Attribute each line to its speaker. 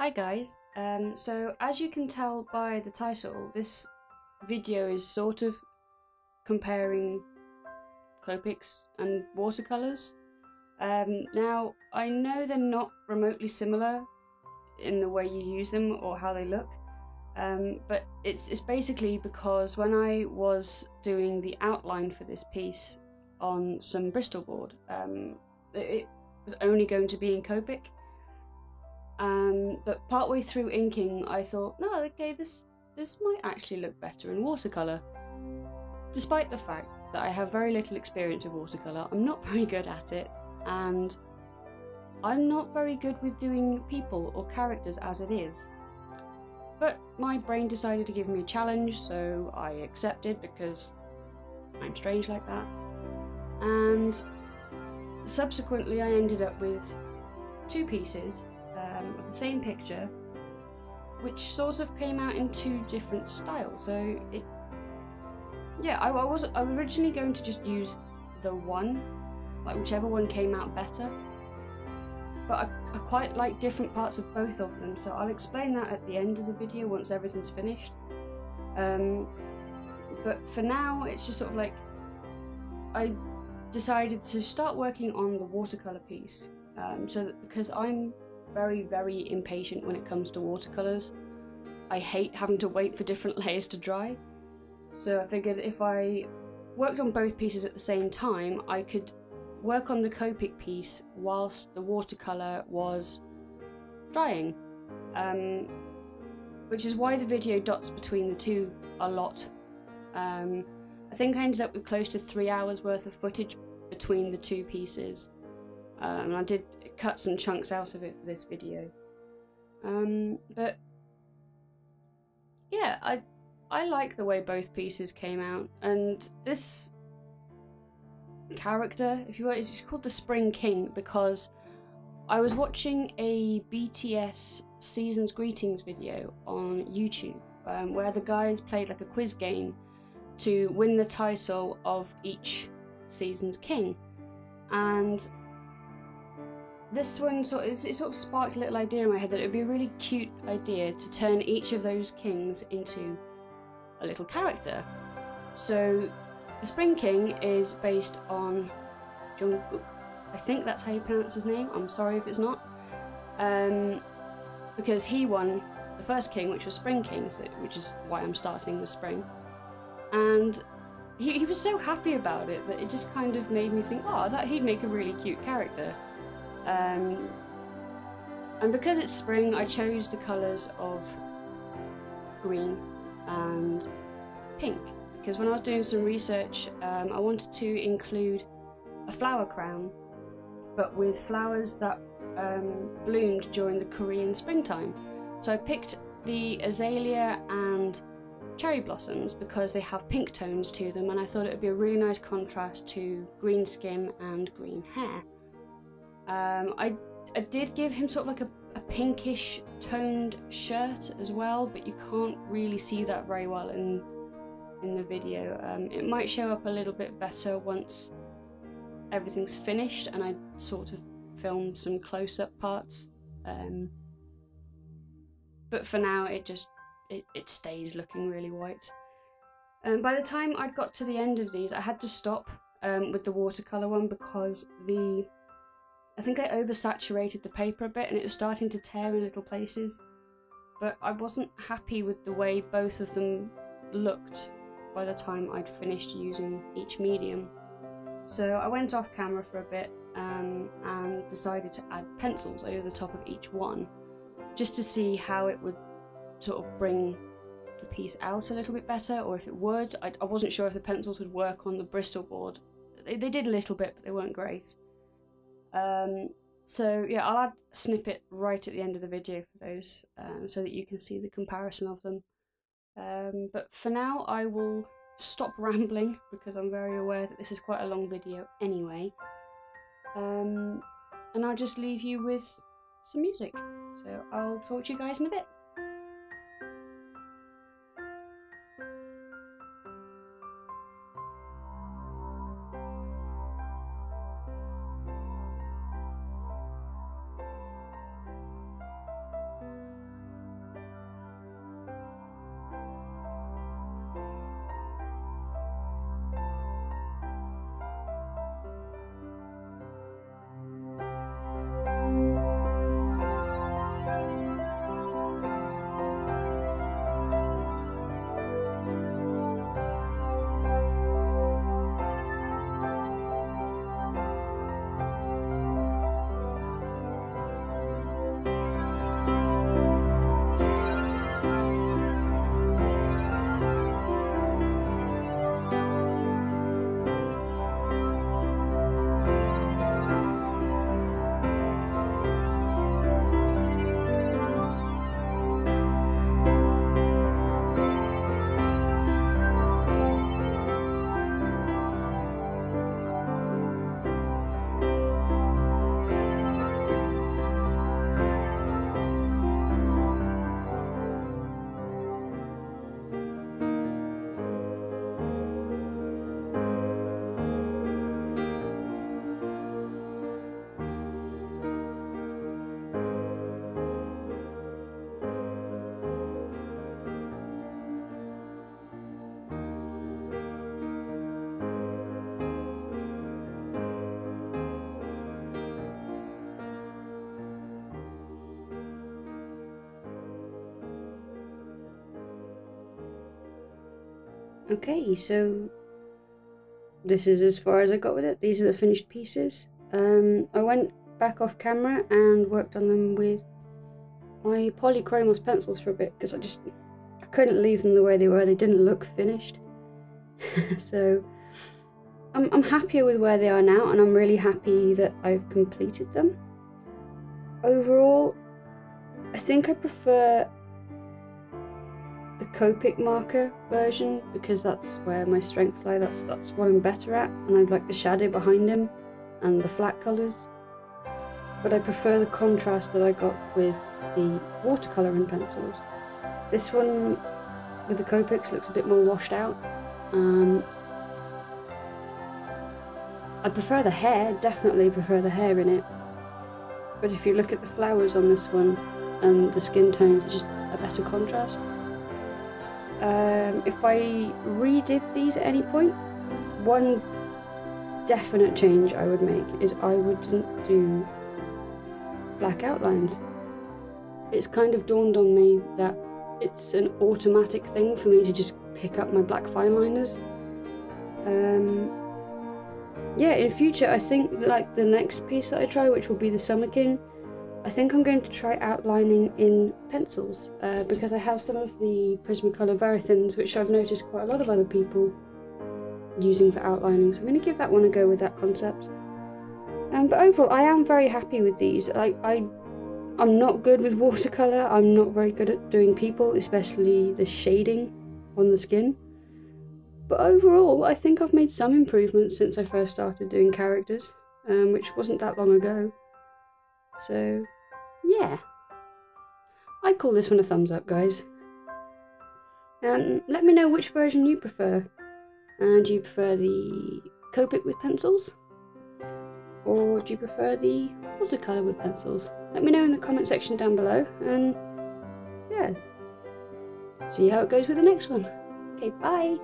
Speaker 1: Hi guys, um, so as you can tell by the title, this video is sort of comparing Copics and watercolours. Um, now, I know they're not remotely similar in the way you use them or how they look, um, but it's, it's basically because when I was doing the outline for this piece on some Bristol board, um, it was only going to be in Copic, um, but partway through inking, I thought, no, okay, this this might actually look better in watercolour. Despite the fact that I have very little experience with watercolour, I'm not very good at it, and I'm not very good with doing people or characters as it is. But my brain decided to give me a challenge, so I accepted because I'm strange like that. And subsequently, I ended up with two pieces of the same picture, which sort of came out in two different styles. So it, yeah, I, I was I was originally going to just use the one, like whichever one came out better. But I, I quite like different parts of both of them, so I'll explain that at the end of the video once everything's finished. Um, but for now, it's just sort of like I decided to start working on the watercolor piece. Um, so that because I'm very, very impatient when it comes to watercolours. I hate having to wait for different layers to dry. So I figured if I worked on both pieces at the same time, I could work on the Copic piece whilst the watercolour was drying. Um, which is why the video dots between the two a lot. Um, I think I ended up with close to three hours worth of footage between the two pieces. Um, I did cut some chunks out of it for this video. Um, but yeah, I I like the way both pieces came out, and this character, if you will, is called the Spring King because I was watching a BTS Seasons Greetings video on YouTube um, where the guys played like a quiz game to win the title of each season's king, and this one sort of, it sort of sparked a little idea in my head that it would be a really cute idea to turn each of those kings into a little character. So the Spring King is based on Jungkook. I think that's how you pronounce his name. I'm sorry if it's not. Um, because he won the first king, which was Spring King, so, which is why I'm starting with Spring. And he, he was so happy about it that it just kind of made me think, oh, that he'd make a really cute character. Um, and because it's spring, I chose the colours of green and pink. Because when I was doing some research, um, I wanted to include a flower crown, but with flowers that um, bloomed during the Korean springtime. So I picked the azalea and cherry blossoms because they have pink tones to them, and I thought it would be a really nice contrast to green skin and green hair. Um, I, I did give him sort of like a, a pinkish toned shirt as well, but you can't really see that very well in in the video. Um, it might show up a little bit better once everything's finished and I sort of film some close-up parts. Um, but for now, it just it, it stays looking really white. Um, by the time I got to the end of these, I had to stop um, with the watercolor one because the I think I oversaturated the paper a bit and it was starting to tear in little places, but I wasn't happy with the way both of them looked by the time I'd finished using each medium. So I went off camera for a bit um, and decided to add pencils over the top of each one just to see how it would sort of bring the piece out a little bit better or if it would. I, I wasn't sure if the pencils would work on the Bristol board. They, they did a little bit, but they weren't great. Um, so yeah, I'll add a snippet right at the end of the video for those, um, so that you can see the comparison of them. Um, but for now, I will stop rambling because I'm very aware that this is quite a long video anyway. Um, and I'll just leave you with some music. So I'll talk to you guys in a bit.
Speaker 2: Okay, so this is as far as I got with it. These are the finished pieces. Um, I went back off camera and worked on them with my polychromos pencils for a bit because I just I couldn't leave them the way they were. They didn't look finished. so I'm, I'm happier with where they are now and I'm really happy that I've completed them. Overall, I think I prefer Copic marker version because that's where my strengths lie. That's that's what I'm better at, and I like the shadow behind him and the flat colours. But I prefer the contrast that I got with the watercolour and pencils. This one with the Copics looks a bit more washed out. Um, I prefer the hair, definitely prefer the hair in it. But if you look at the flowers on this one and the skin tones, it's just a better contrast. Um, if I redid these at any point, one definite change I would make is I wouldn't do black outlines. It's kind of dawned on me that it's an automatic thing for me to just pick up my black fine liners. Um, yeah, in future, I think that, like the next piece that I try, which will be the Summer King, I think I'm going to try outlining in pencils uh, because I have some of the Prismacolor Verithins, which I've noticed quite a lot of other people using for outlining. So I'm going to give that one a go with that concept. Um, but overall, I am very happy with these. Like I, I'm not good with watercolor. I'm not very good at doing people, especially the shading on the skin. But overall, I think I've made some improvements since I first started doing characters, um, which wasn't that long ago. So, yeah. I call this one a thumbs up, guys. Um, let me know which version you prefer. And do you prefer the Copic with pencils? Or do you prefer the watercolour with pencils? Let me know in the comment section down below, and yeah, see how it goes with the next one. Okay, bye!